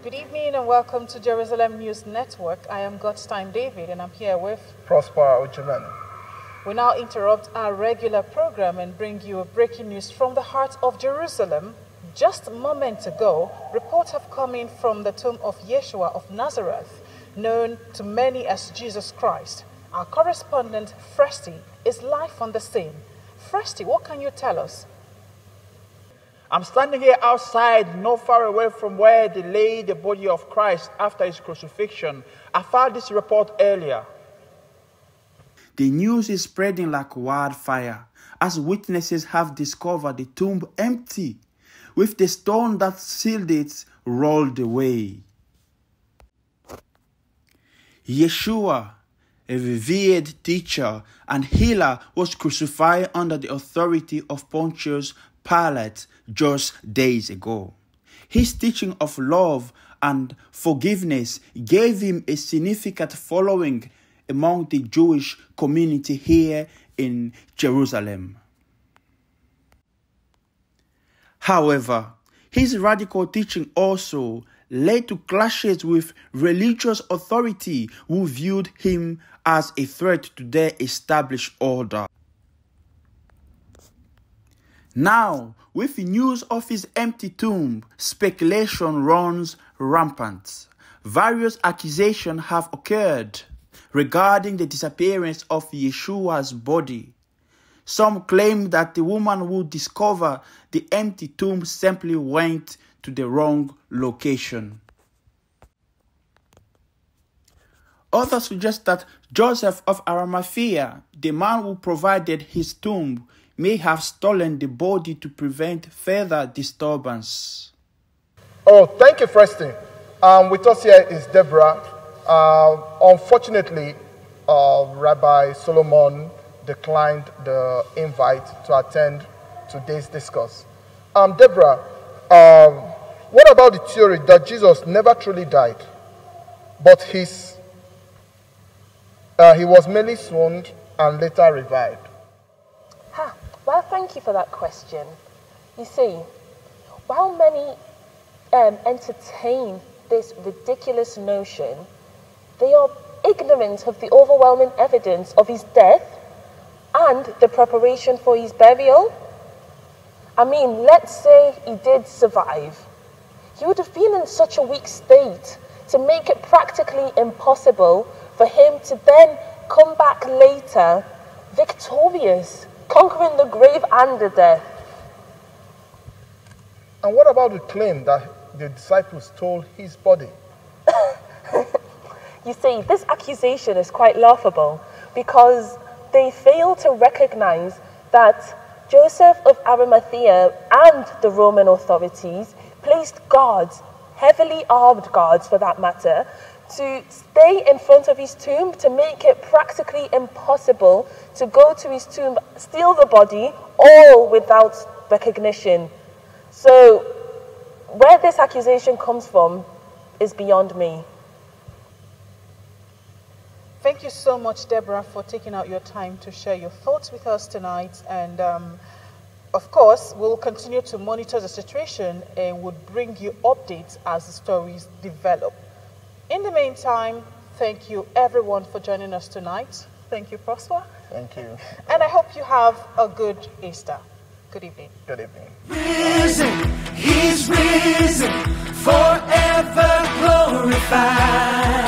Good evening and welcome to Jerusalem News Network. I am God's Time David and I'm here with Prosper Ojimene. We now interrupt our regular program and bring you a breaking news from the heart of Jerusalem. Just a moment ago, reports have come in from the tomb of Yeshua of Nazareth, known to many as Jesus Christ. Our correspondent, Fresty, is live on the scene. Fresty, what can you tell us? I'm standing here outside, not far away from where they laid the body of Christ after his crucifixion. I found this report earlier. The news is spreading like wildfire as witnesses have discovered the tomb empty, with the stone that sealed it rolled away. Yeshua, a revered teacher and healer, was crucified under the authority of Pontius Pilate just days ago. His teaching of love and forgiveness gave him a significant following among the Jewish community here in Jerusalem. However, his radical teaching also led to clashes with religious authority who viewed him as a threat to their established order. Now, with the news of his empty tomb, speculation runs rampant. Various accusations have occurred regarding the disappearance of Yeshua's body. Some claim that the woman who discovered the empty tomb simply went to the wrong location. Others suggest that Joseph of Arimathea, the man who provided his tomb, may have stolen the body to prevent further disturbance. Oh, thank you, Preston. Um, with us here is Deborah. Uh, unfortunately, uh, Rabbi Solomon declined the invite to attend today's discourse. Um, Deborah, um, what about the theory that Jesus never truly died, but his, uh, he was merely swooned and later revived? Thank you for that question. You see, while many um, entertain this ridiculous notion, they are ignorant of the overwhelming evidence of his death and the preparation for his burial. I mean, let's say he did survive. He would have been in such a weak state to make it practically impossible for him to then come back later victorious conquering the grave and the death. And what about the claim that the disciples stole his body? you see, this accusation is quite laughable because they fail to recognize that Joseph of Arimathea and the Roman authorities placed guards, heavily armed guards for that matter, to stay in front of his tomb to make it practically impossible to go to his tomb, steal the body, all without recognition. So, where this accusation comes from is beyond me. Thank you so much, Deborah, for taking out your time to share your thoughts with us tonight. And um, of course, we'll continue to monitor the situation and would bring you updates as the stories develop. In the meantime, thank you everyone for joining us tonight. Thank you, Prosper. Thank you. And I hope you have a good Easter. Good evening. Good evening. Risen, he's risen, forever glorified.